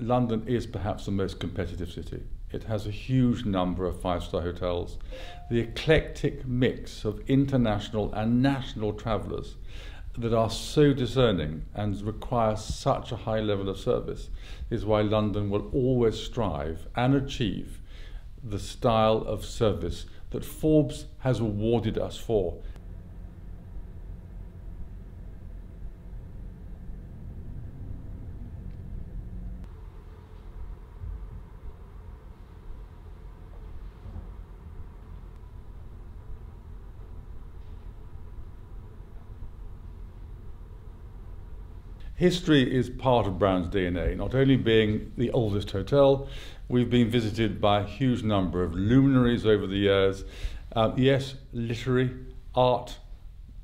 London is perhaps the most competitive city. It has a huge number of five star hotels. The eclectic mix of international and national travellers that are so discerning and require such a high level of service is why London will always strive and achieve the style of service that Forbes has awarded us for History is part of Brown's DNA, not only being the oldest hotel, we've been visited by a huge number of luminaries over the years. Um, yes, literary, art,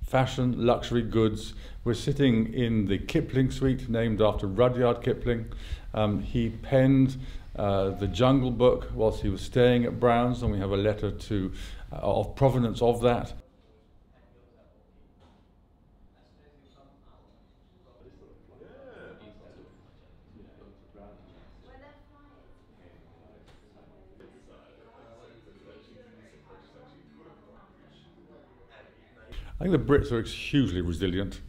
fashion, luxury goods. We're sitting in the Kipling suite, named after Rudyard Kipling. Um, he penned uh, the Jungle Book whilst he was staying at Brown's, and we have a letter to uh, of provenance of that. I think the Brits are hugely resilient,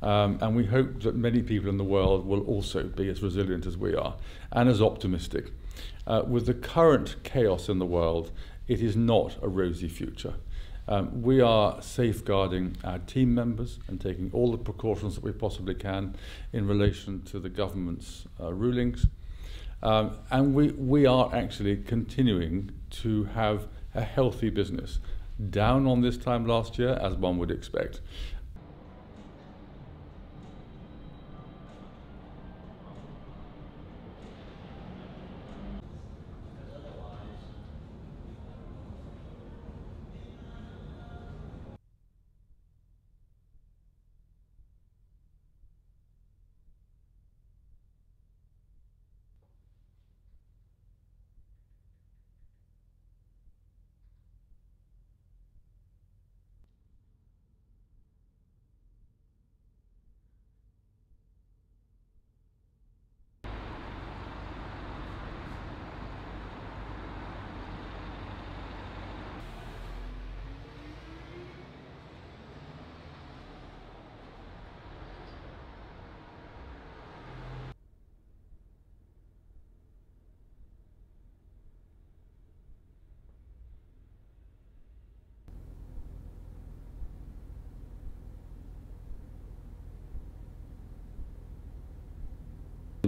um, and we hope that many people in the world will also be as resilient as we are and as optimistic. Uh, with the current chaos in the world, it is not a rosy future. Um, we are safeguarding our team members and taking all the precautions that we possibly can in relation to the government's uh, rulings. Um, and we, we are actually continuing to have a healthy business down on this time last year, as one would expect.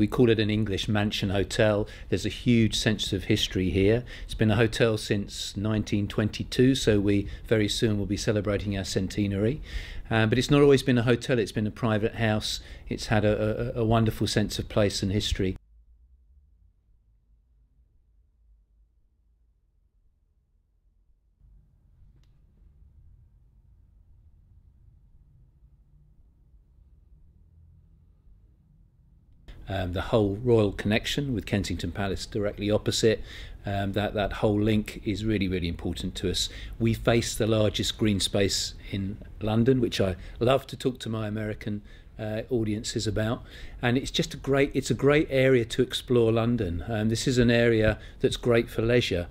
We call it an English mansion hotel. There's a huge sense of history here. It's been a hotel since 1922, so we very soon will be celebrating our centenary. Um, but it's not always been a hotel, it's been a private house. It's had a, a, a wonderful sense of place and history. Um, the whole royal connection with Kensington Palace directly opposite. Um, that that whole link is really really important to us. We face the largest green space in London, which I love to talk to my American uh, audiences about, and it's just a great it's a great area to explore London. Um, this is an area that's great for leisure.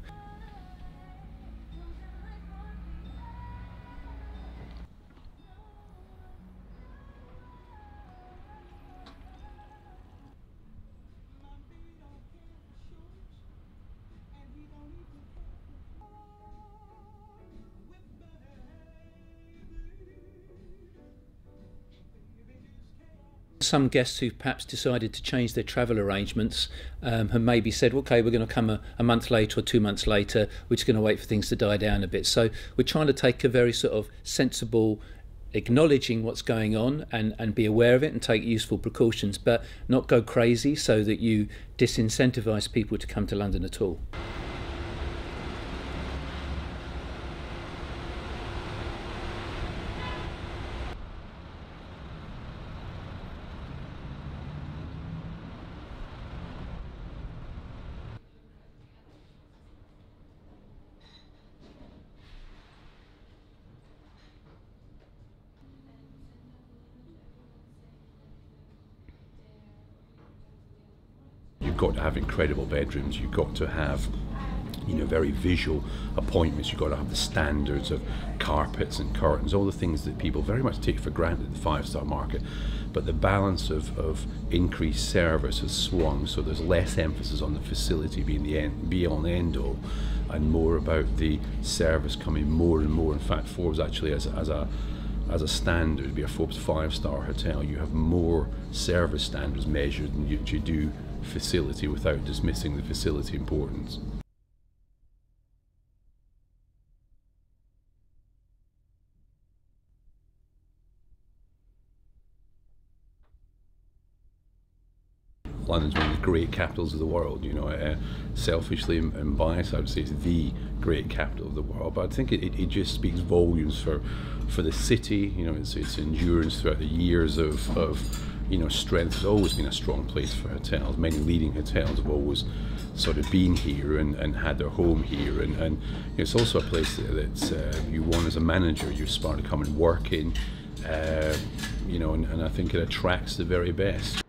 Some guests who've perhaps decided to change their travel arrangements um, have maybe said, okay, we're going to come a, a month later or two months later, we're just going to wait for things to die down a bit. So we're trying to take a very sort of sensible, acknowledging what's going on and, and be aware of it and take useful precautions, but not go crazy so that you disincentivize people to come to London at all. Got to have incredible bedrooms. You've got to have you know, very visual appointments. You've got to have the standards of carpets and curtains, all the things that people very much take for granted in the five star market. But the balance of, of increased service has swung, so there's less emphasis on the facility being the end, be on end all, and more about the service coming more and more. In fact, Forbes actually, as, as a as a standard, be a Forbes five star hotel, you have more service standards measured than you, you do facility without dismissing the facility importance. London's one of the great capitals of the world. You know, uh, selfishly and, biased, I would say it's the great capital of the world. But I think it, it, just speaks volumes for for the city. You know, its, its endurance throughout the years of, of you know strength has always been a strong place for hotels. Many leading hotels have always sort of been here and, and had their home here, and, and it's also a place that, uh, you want as a manager. You aspire to come and work in. Uh, you know, and, and I think it attracts the very best.